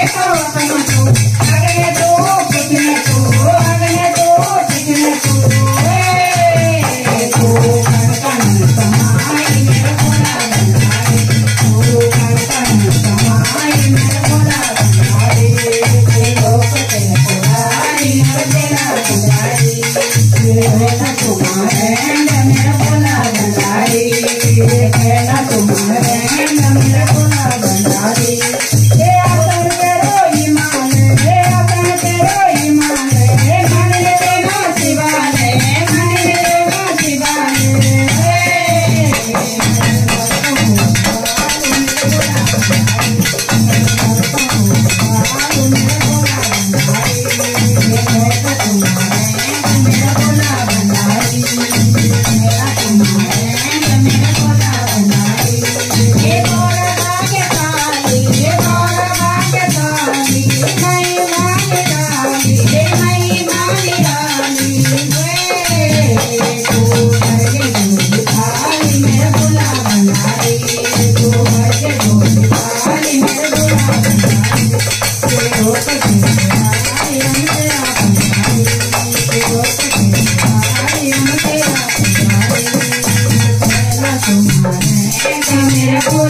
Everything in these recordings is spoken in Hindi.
देखो अपन hair in the way. बोल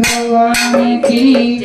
भगवान की